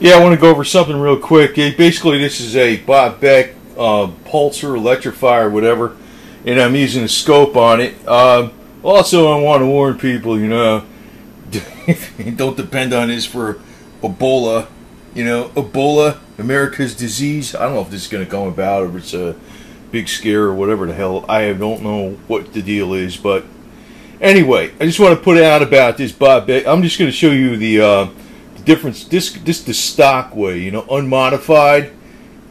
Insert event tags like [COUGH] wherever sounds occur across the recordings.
Yeah, I want to go over something real quick. Basically, this is a Bob Beck uh, pulser, electrifier, whatever, and I'm using a scope on it. Uh, also, I want to warn people, you know, [LAUGHS] don't depend on this for Ebola. You know, Ebola, America's disease. I don't know if this is going to come about or it's a big scare or whatever the hell. I don't know what the deal is, but anyway, I just want to put out about this Bob Beck. I'm just going to show you the. Uh, difference. This this the stock way, you know, unmodified,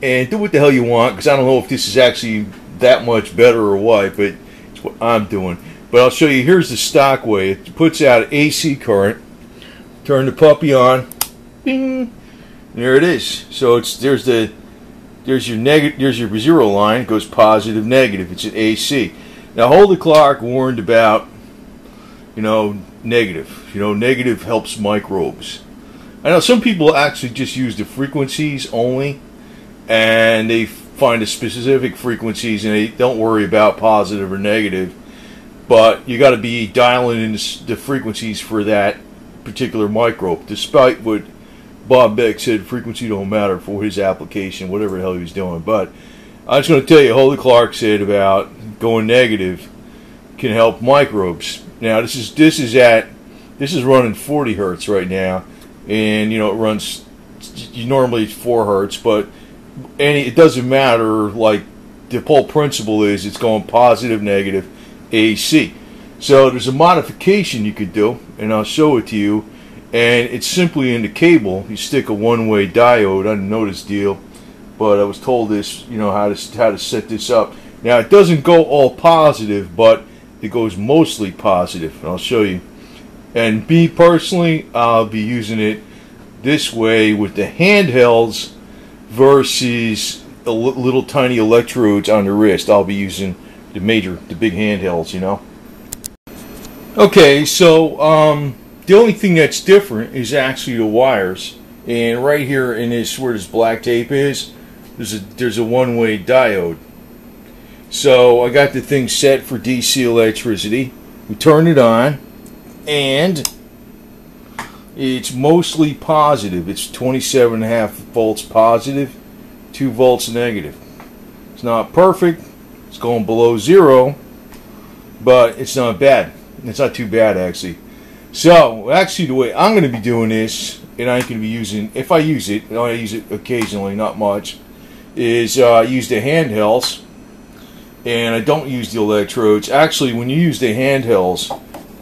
and do what the hell you want. Because I don't know if this is actually that much better or what, but it's what I'm doing. But I'll show you. Here's the stock way. It puts out AC current. Turn the puppy on. Bing. There it is. So it's there's the there's your negative there's your zero line. It goes positive negative. It's an AC. Now Hulda Clark warned about you know negative. You know negative helps microbes. I know some people actually just use the frequencies only, and they find the specific frequencies and they don't worry about positive or negative. But you got to be dialing in the frequencies for that particular microbe. Despite what Bob Beck said, frequency don't matter for his application, whatever the hell he was doing. But I'm just going to tell you, Hulda Clark said about going negative can help microbes. Now this is this is at this is running 40 hertz right now and you know it runs normally four hertz, but any it doesn't matter. Like the whole principle is it's going positive, negative, AC. So there's a modification you could do, and I'll show it to you. And it's simply in the cable. You stick a one-way diode. I didn't know this deal, but I was told this. You know how to how to set this up. Now it doesn't go all positive, but it goes mostly positive. And I'll show you. And me personally, I'll be using it this way with the handhelds versus the little tiny electrodes on the wrist. I'll be using the major, the big handhelds, you know. Okay, so um, the only thing that's different is actually the wires. And right here in this, where this black tape is, there's a there's a one-way diode. So I got the thing set for DC electricity. We turn it on and it's mostly positive. It's 27 and a half volts positive, 2 volts negative. It's not perfect. It's going below zero, but it's not bad. It's not too bad actually. So actually, the way I'm going to be doing this, and I'm going to be using, if I use it, I use it occasionally, not much, is uh, use the handhelds, and I don't use the electrodes. Actually, when you use the handhelds,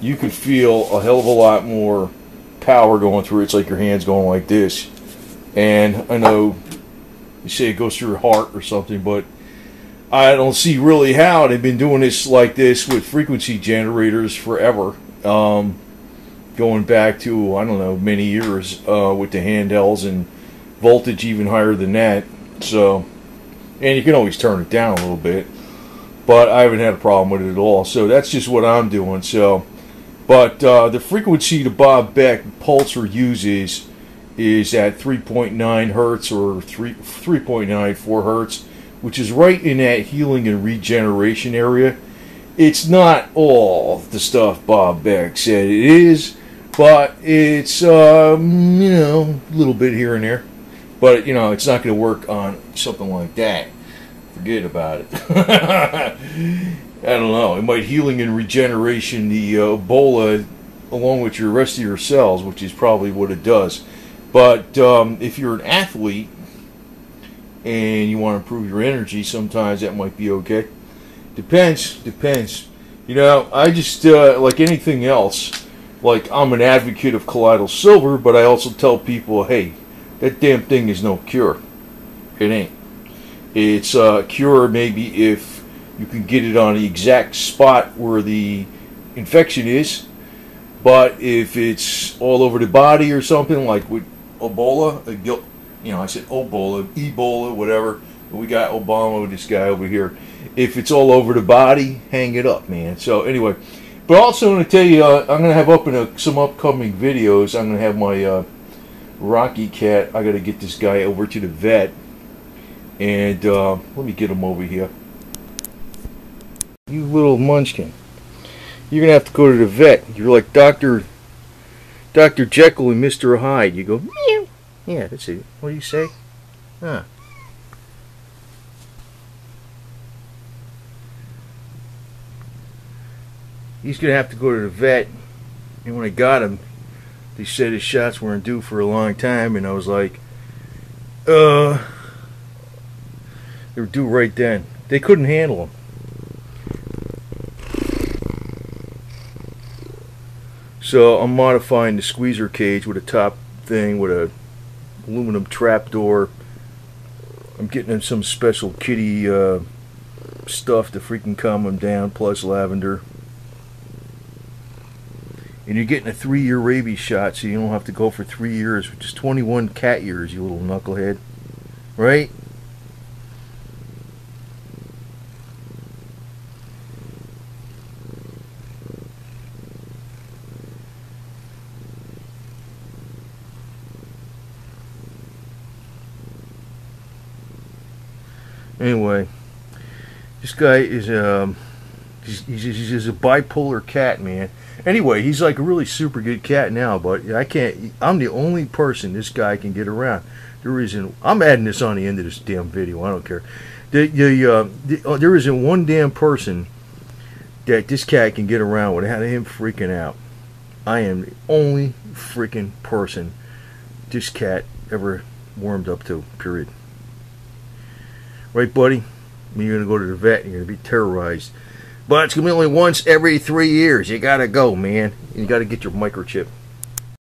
you could feel a hell of a lot more power going through it. It's like your hand's going like this. And I know you say it goes through your heart or something, but I don't see really how they've been doing this like this with frequency generators forever. Um, going back to, I don't know, many years uh, with the handhelds and voltage even higher than that. So, and you can always turn it down a little bit, but I haven't had a problem with it at all. So that's just what I'm doing. So, but uh, the frequency the Bob Beck pulser uses is at 3.9 hertz or 3 3.94 hertz, which is right in that healing and regeneration area. It's not all the stuff Bob Beck said it is, but it's um, you know a little bit here and there. But you know it's not going to work on something like that. Forget about it. [LAUGHS] I don't know. It might healing and regeneration the uh, Ebola along with your rest of your cells, which is probably what it does. But um, if you're an athlete and you want to improve your energy, sometimes that might be okay. Depends. Depends. You know, I just uh, like anything else. Like I'm an advocate of colloidal silver, but I also tell people, hey, that damn thing is no cure. It ain't. It's a uh, cure maybe if you can get it on the exact spot where the infection is. But if it's all over the body or something, like with Ebola, you know, I said Ebola, Ebola, whatever. We got Obama with this guy over here. If it's all over the body, hang it up, man. So anyway, but also I'm going to tell you, uh, I'm going to have up in a, some upcoming videos. I'm going to have my uh, Rocky cat. I got to get this guy over to the vet, and uh, let me get him over here. You little munchkin. You're gonna have to go to the vet. You're like Dr. Dr. Jekyll and Mr. Hyde. You go meow, Yeah, that's it. What do you say? Huh. He's gonna have to go to the vet. And when I got him, they said his shots weren't due for a long time, and I was like, uh, they were due right then. They couldn't handle them. So I'm modifying the squeezer cage with a top thing with a aluminum trap door. I'm getting him some special kitty uh, stuff to freaking calm them down, plus lavender. And you're getting a three-year rabies shot, so you don't have to go for three years, which is 21 cat years, you little knucklehead. Right? Anyway, this guy is um, he's, he's, he's a bipolar cat, man. Anyway, he's like a really super good cat now, but I can't. I'm the only person this guy can get around. The reason I'm adding this on the end of this damn video, I don't care. The, the, uh, the uh, there isn't one damn person that this cat can get around without him freaking out. I am the only freaking person this cat ever warmed up to. Period. Right, buddy? You're going to go to the vet and you're going to be terrorized. But it's going to be only once every three years. You got to go, man. You got to get your microchip.